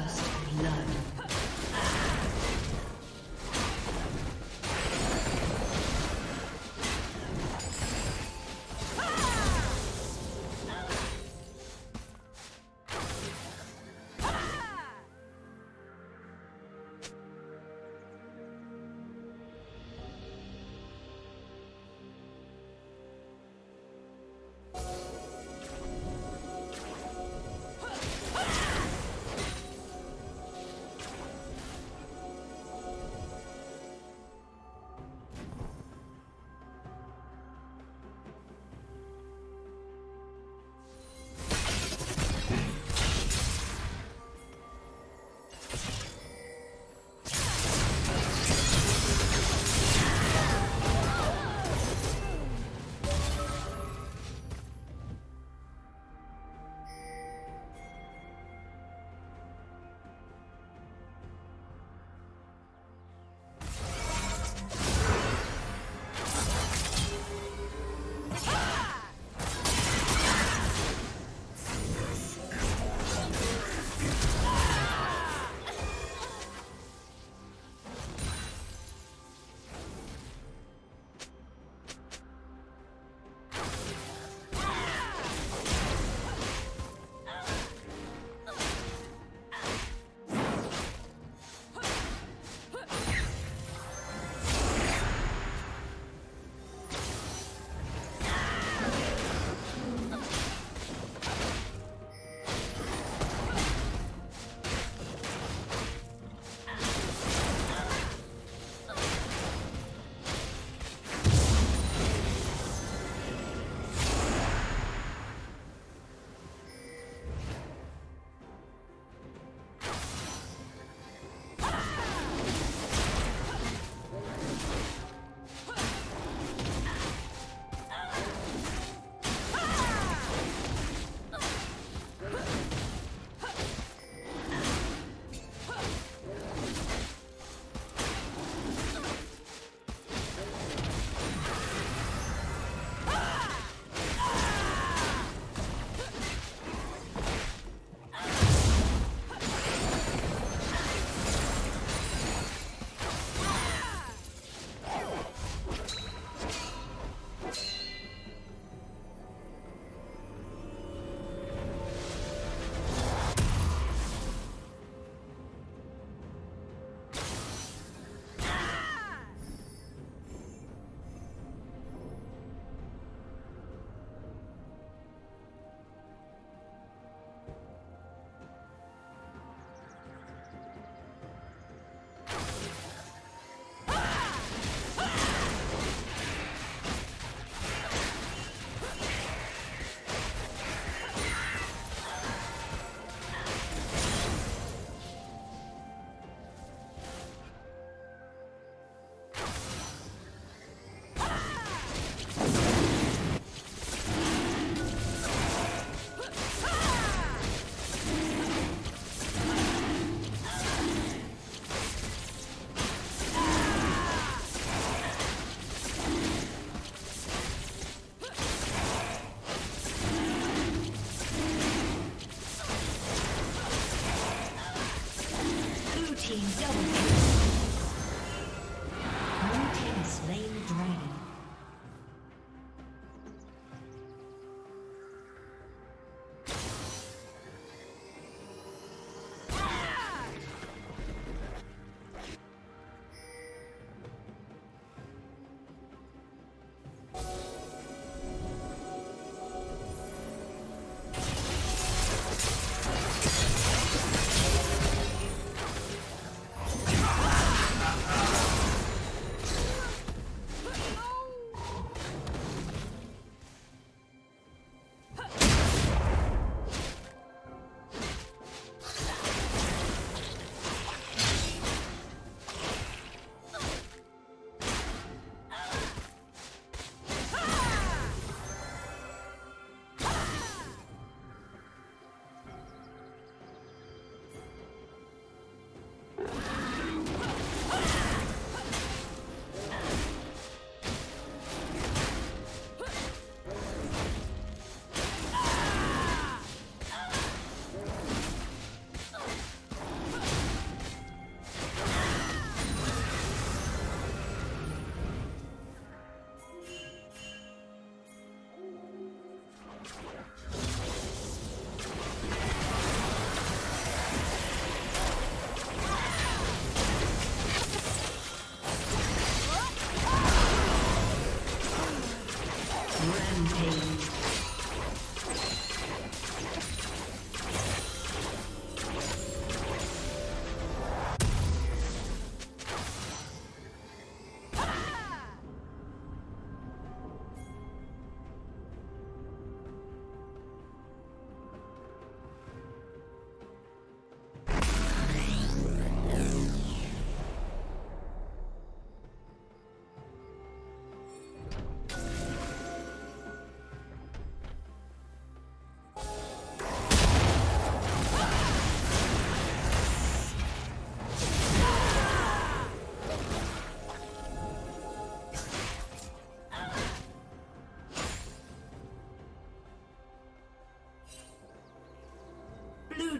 First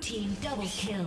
team double kill.